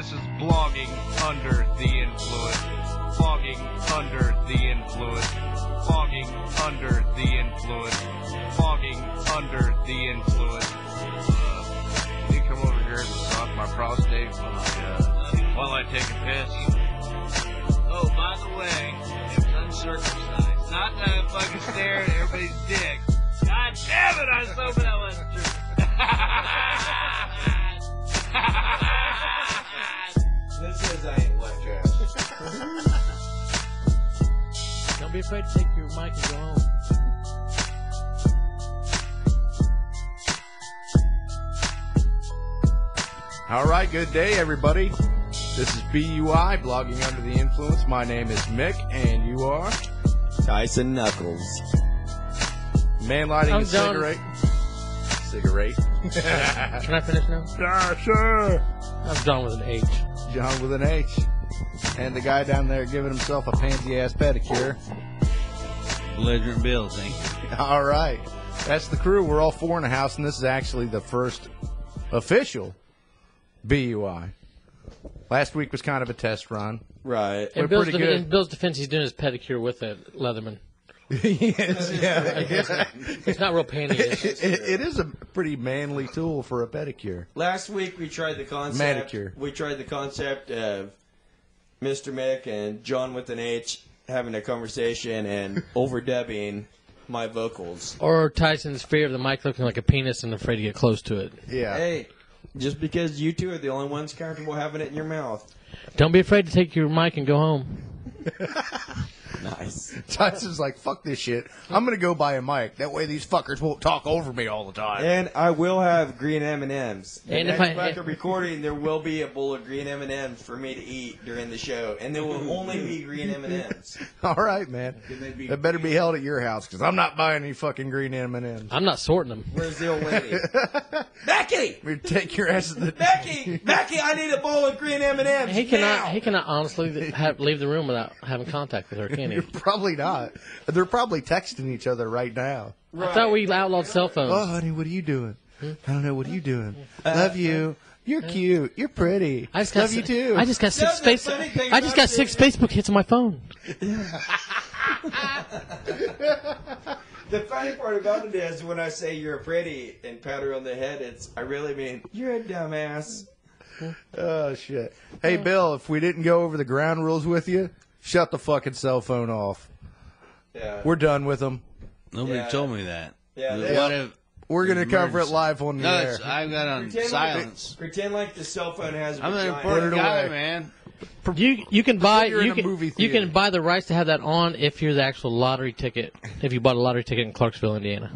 this is blogging under the influence. Blogging under the influence. Blogging under the influence. Blogging under the influence. Uh, you come over here and massage my prostate while I, uh, while I take a piss. Oh, by the way, it was uncircumcised. Not that I fucking stared at everybody's dick. God damn it, I was hoping that wasn't true. This says I ain't wet trash. Don't be afraid to take your mic and go home. All right, good day, everybody. This is BUI, Blogging Under the Influence. My name is Mick, and you are? Tyson Knuckles. Man lighting I'm a John. cigarette. Cigarette. Can I finish now? ah, sure. I'm done with an H. John with an H. And the guy down there giving himself a pansy ass pedicure. Belligerent Bill, thank you. All right. That's the crew. We're all four in the house, and this is actually the first official BUI. Last week was kind of a test run. Right. We're In Bill's, pretty de- good. in Bill's defense, he's doing his pedicure with a Leatherman. yes, yeah. It's not real panty. It, it is a pretty manly tool for a pedicure. Last week we tried the concept. Manicure. We tried the concept of Mr. Mick and John with an H having a conversation and overdubbing my vocals. Or Tyson's fear of the mic looking like a penis and afraid to get close to it. Yeah. Hey, just because you two are the only ones comfortable having it in your mouth. Don't be afraid to take your mic and go home. Nice. Tyson's like, fuck this shit. I'm gonna go buy a mic. That way these fuckers won't talk over me all the time. And I will have green M and M's. And And if I- back of recording, there will be a bowl of green M and M's for me to eat during the show, and there will only be green M and M's. All right, man. That better be held at your house because I'm not buying any fucking green M&Ms. I'm not sorting them. Where's the old lady? Becky, We take your ass to the Becky, Becky! I need a bowl of green M and M's. He cannot. He cannot honestly have, leave the room without having contact with her, can he? Probably not. They're probably texting each other right now. I thought we outlawed cell phones. Oh, honey, what are you doing? Hmm? I don't know. What are you doing? Uh, uh, Love you. You're uh, cute. You're pretty. I just got Love you too. I just got six the face. I just got six is- Facebook hits on my phone. The funny part about it is when I say you're pretty and pat her on the head, it's I really mean you're a dumbass. Oh shit. Hey Bill, if we didn't go over the ground rules with you, shut the fucking cell phone off. Yeah. We're done with them. Nobody Yeah. told me that. Yeah, What they- if? We're gonna cover it Emergency. live on the No, air. it's, I've got on Pretend silence. Like, pretend like the cell phone has. a I'm an vagina. Put important it guy, away. man. You you can buy you're in you a can movie you theater. can buy the rights to have that on if you're the actual lottery ticket. If you bought a lottery ticket in Clarksville, Indiana.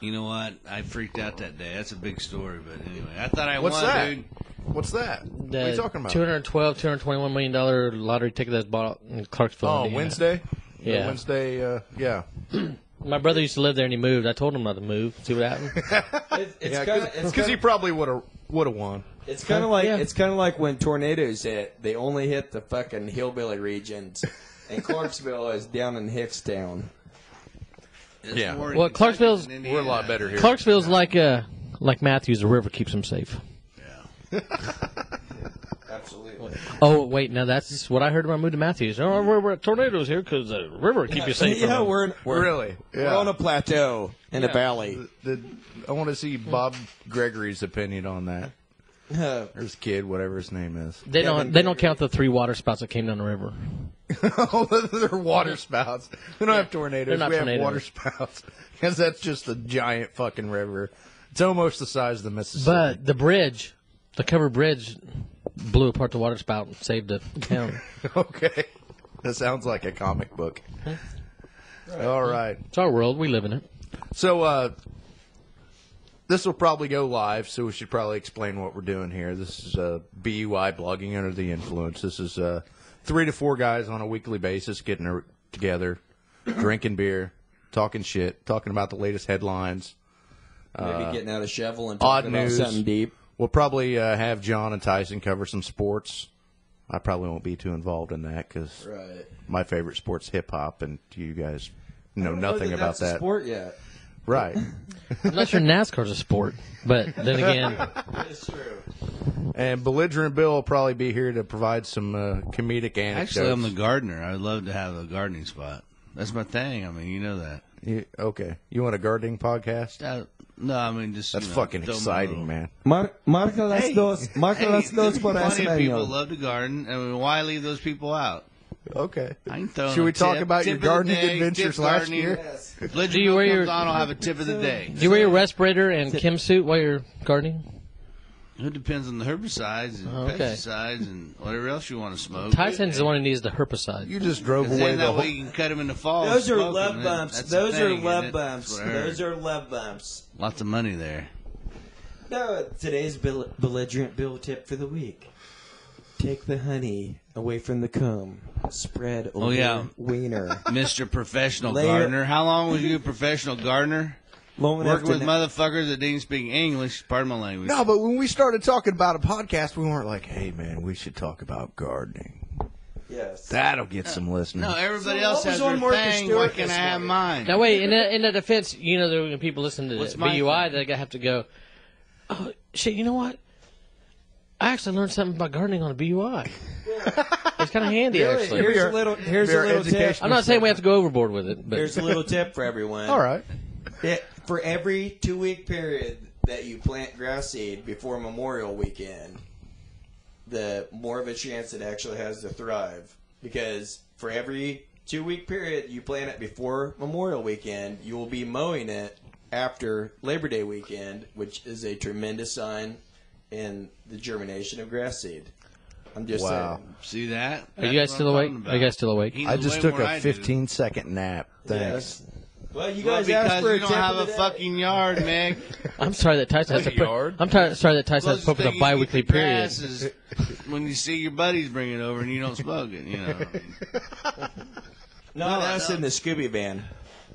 You know what? I freaked out that day. That's a big story, but anyway, I thought I What's won, that? dude. What's that? what are you talking about? 212, 221 million dollar lottery ticket that's bought in Clarksville. oh, Indiana. Wednesday. The Yeah. Wednesday. Uh, yeah. My brother used to live there and he moved. I told him not to move. See what happened? It's, it's Yeah, kind of because he probably would have would have won. it's kind of like Yeah. it's kind of like when tornadoes hit, they only hit the fucking hillbilly regions, and Clarksville is down in Hickstown. It's Yeah. Well, Clarksville's- We're a lot better here. Clarksville's like uh like Matthews. The river keeps him safe. Absolutely. Oh wait, now that's what I heard when I moved to Matthews. Oh, we're, we're tornadoes here because the river keep you safe. from Yeah, them. we're in, we're, Really? we're Yeah. on a plateau in a valley. The, I want to see Bob Gregory's opinion on that. Uh, Or his kid, whatever his name is. They don't. Kevin They don't count the three water spouts that came down the river. oh, they're water spouts. We don't have tornadoes. they're not we have tornadoes. water spouts because that's just a giant fucking river. It's almost the size of the Mississippi. But the bridge, the covered bridge, blew apart the water spout and saved the town. okay, that sounds like a comic book. All right. it's our world. We live in it. So uh, this will probably go live, so we should probably explain what we're doing here. This is uh, BUI blogging under the influence. This is uh, three to four guys on a weekly basis getting er- together, drinking beer, talking shit, talking about the latest headlines. maybe getting out a shovel and odd about news. something deep. We'll probably uh, have John and Tyson cover some sports. I probably won't be too involved in that because Right. my favorite sport's hip hop, and you guys know I don't know nothing that about a that. sport yet. Right. I'm not sure NASCAR's a sport, but then again, It's true. And belligerent Bill will probably be here to provide some uh, comedic anecdotes. Actually, I'm the gardener. I'd love to have a gardening spot. That's my thing. I mean, you know that. You- okay, you want a gardening podcast? Uh, no, I mean just. That's you know, fucking throw 'em a exciting, little- man. Mar- marca las Hey, dos. Marca hey, las dos por plenty of people love to garden. I mean, why leave those people out? Okay. I Should we talk tip. about Tip your gardening day, adventures last gardening. year? Legend Do you wear your- on, I'll have a tip of the day. Do you wear your respirator and chem suit while you're gardening? It depends on the herbicides and oh, Okay. pesticides and whatever else you want to smoke. Tyson's the one who needs the herbicide. You just drove away then the that whole. way you can cut them in the fall. Those are love bumps. Those thing, are love bumps. That's what I heard. Those are love bumps. Lots of money there. No, today's bel- belligerent bill tip for the week. Take the honey away from the comb. Spread over Oh, yeah. wiener. Mr. Professional Layer- Gardener. How long was you a professional gardener? Long enough Working with to motherfuckers that didn't speak English. part of my language. No, but when we started talking about a podcast, we weren't like, "Hey, man, we should talk about gardening." Yes. That'll get some listeners. No, everybody So else what has on their thing. Stewart Why can't I have mine? Now wait, in that in that defense, you know, there when people listen to What's the my BUI, they have to go. Oh shit! You know what? I actually learned something about gardening on a BUI. it's kind of handy, actually. Here's a little. Here's a little tip. I'm not saying we have to go overboard with it, but Here's a little tip for everyone. All right. It, for every two week period that you plant grass seed before Memorial Weekend, the more of a chance it actually has to thrive. Because for every two week period you plant it before Memorial Weekend, you will be mowing it after Labor Day weekend, which is a tremendous sign in the germination of grass seed. I'm just Wow. saying. See that? are you That's guys what still I'm awake? talking Are you about. guys still awake? He I just way took more a I do. 15 second nap. Thanks. Yes. Well, you Well, guys asked because for a you don't have a fucking yard, Mick. I'm sorry that Tyson has to a put. yard. I'm tar- sorry that Tyson has to Closest put thing a you bi-weekly period. is when you see your buddies bring it over and you don't smoke it. You know. No, No, that's no. in the Scooby van.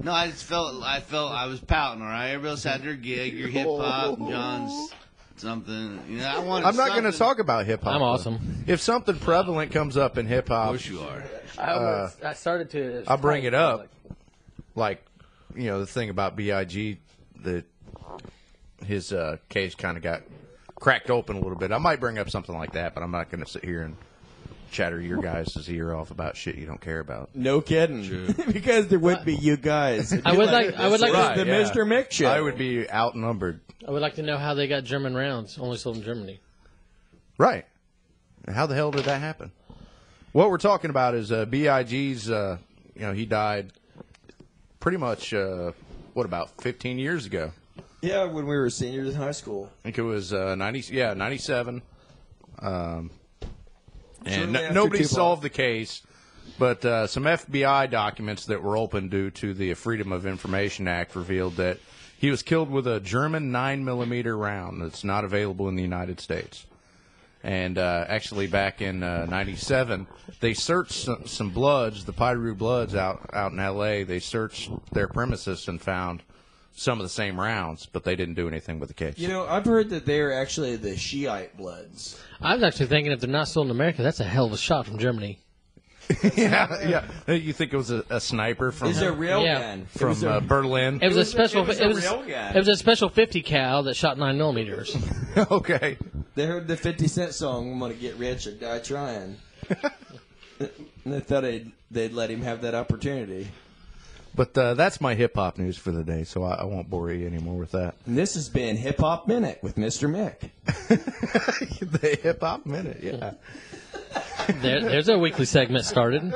No, I just felt I felt I was pouting. All right, everybody else had their gig. Your hip hop, John's something. You know, I wanted. I'm not going to talk about hip hop. I'm awesome. If something prevalent comes up in hip Of hop, course you are. I, almost- uh, I started to. I'll bring it up. like you know the thing about Big that his uh, case kind of got cracked open a little bit. I might bring up something like that, but I'm not going to sit here and chatter your guys' ear off about shit you don't care about. No kidding. because there would be you guys. I would like- I would like is to- the yeah. Mr. Mick show. I would be outnumbered. I would like to know how they got German rounds only sold in Germany. Right. How the hell did that happen? What we're talking about is uh, Big's. Uh, you know, he died pretty much. Uh, what about 15 years ago? Yeah, when we were seniors in high school. I think it was uh, 90. Yeah, 97. Um, and no- nobody solved the case, but uh, some FBI documents that were opened due to the Freedom of Information Act revealed that he was killed with a German 9 millimeter round that's not available in the United States. And uh, actually, back in uh, '97, they searched some, some bloods, the Piru Bloods out out in L.A. They searched their premises and found some of the same rounds, but they didn't do anything with the case. You know, I've heard that they are actually the Shiite Bloods. I was actually thinking if they're not sold in America, that's a hell of a shot from Germany. yeah, yeah. You think it was a, a sniper from It's a real Yeah. gun. It from was a- uh, Berlin? It was, was a a- special. it was it a was, real gun. it was a special 50 cal that shot nine millimeters. okay. they heard the 50 Cent song, I'm going to get rich or die trying. and they thought they'd, they'd let him have that opportunity. But uh, that's my hip hop news for the day, so I, I won't bore you anymore with that. And this has been Hip Hop Minute with Mr. Mick. the hip hop minute, yeah. There, there's a weekly segment started.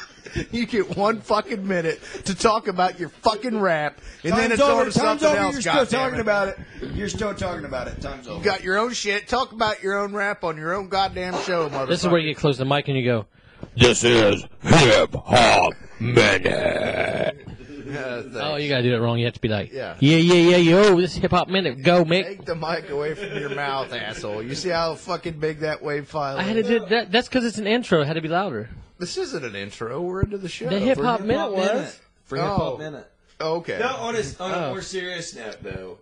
you get one fucking minute to talk about your fucking rap, and then it's over. on to Time's something over. else. You're still goddammit. talking about it. You're still talking about it. Time's over. You got your own shit. Talk about your own rap on your own goddamn show, motherfucker. This is where you get close to the mic and you go, This is Hip Hop Minute. "Oh, you gotta do it wrong. You have to be like, Yeah. yeah, yeah, yeah, yo, oh, this hip hop minute, go, Mick." Take the mic away from your mouth, asshole. You see how fucking big that wave file I had to do that. That's because it's an intro. It had to be louder. This isn't an intro. We're into the show. The hip hop minute was. Minute. For Hip Oh. Hop Minute. Okay. No, on a, on a Oh. more serious note, though,